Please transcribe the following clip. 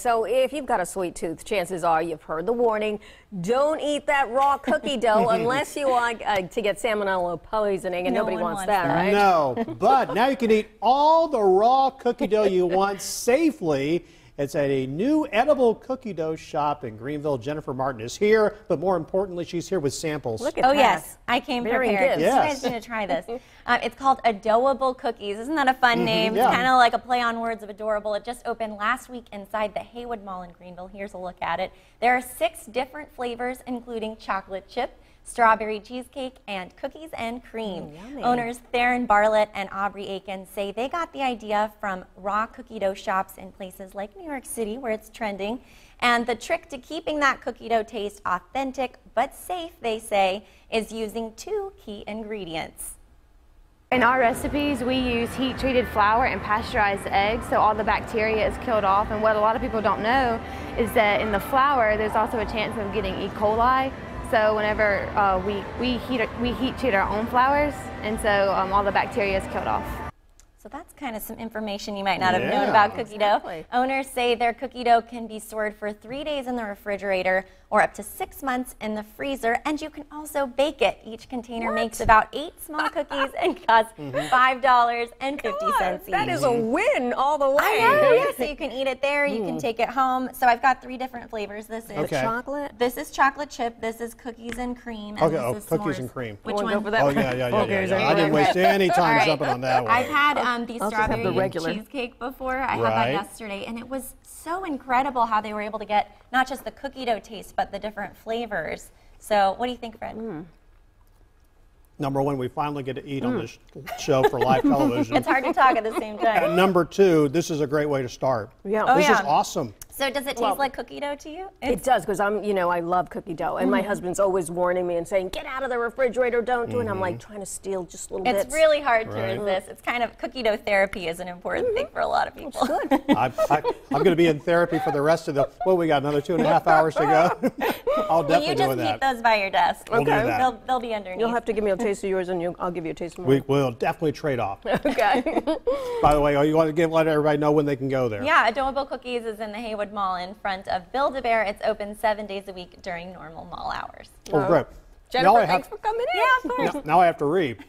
So if you've got a sweet tooth, chances are you've heard the warning. Don't eat that raw cookie dough unless you want uh, to get salmonella poisoning, and No nobody wants wants that, that. right? No, but now you can eat all the raw cookie dough you want safely. It's at a new edible cookie dough shop in Greenville. Jennifer Martin is here, but more importantly, she's here with samples. Look at Oh that. yes, I came Bearing prepared. gifts. You guys need to try this. Uh, it's called aDoughable Cookies. Isn't that a fun name? Mm-hmm. yeah. It's kind of like a play on words of adorable. It just opened last week inside the Haywood Mall in Greenville. Here's a look at it. There are six different flavors, including chocolate chip, strawberry cheesecake, and cookies and cream. Mm. Owners Theron Barlett and Aubrey Aiken say they got the idea from raw cookie dough shops in places like New York City, where it's trending. And the trick to keeping that cookie dough taste authentic but safe, they say, is using two key ingredients. In our recipes, we use heat treated flour and pasteurized eggs, so all the bacteria is killed off. And what a lot of people don't know is that in the flour, there's also a chance of getting E. coli. So whenever uh, we, we, heat, we heat treat our own flours, and so um, all the bacteria is killed off. So that's kind of some information you might not have known about cookie Exactly. dough. Owners say their cookie dough can be stored for three days in the refrigerator or up to six months in the freezer, and you can also bake it. Each container makes about eight small cookies and costs mm-hmm. five dollars and fifty cents each. That is a win all the way. I know, yeah. So you can eat it there, you can hmm. take it home. So I've got three different flavors. This is Okay. Chocolate. this is chocolate chip. This is cookies and cream. And Okay, this oh, is cookies s'mores. and cream. Which one? go for that Oh, one? yeah, yeah, yeah, yeah, yeah. I didn't waste any time right. jumping on that one. I've had um, the I'll just the strawberry regular. cheesecake before. I had that yesterday, and it was so incredible how they were able to get not just the cookie dough taste, but the different flavors. So, what do you think, Fred? Mm. Number one, we finally get to eat on this show for live television. It's hard to talk at the same And time. number two, this is a great way to start. Yeah. Oh, this is awesome. So, does it taste Well- like cookie dough to you? It does because I'm, you know, I love cookie dough, and Mm. my husband's always warning me and saying, "Get out of the refrigerator, don't do it." And I'm like trying to steal just a little It's bits. It's really hard to Right. resist. It's kind of cookie dough therapy is an important thing for a lot of people. I, I, I'm going to be in therapy for the rest of the. Well, we got another two and a half hours to go. I'll definitely Well, definitely you just keep those by your desk. We'll do Okay. They'll, they'll be underneath. You'll have to give me a taste of yours, and you, I'll give you a taste of mine. We mine. will definitely trade off. okay. By the way, oh, you want to give let everybody know when they can go there. Yeah, aDoughable Cookies is in the Haywood Mall in front of Build-A-Bear. It's open seven days a week during normal mall hours. Oh, great. Jennifer, now I thanks have, for coming in. Yeah, of course. now, now I have to read.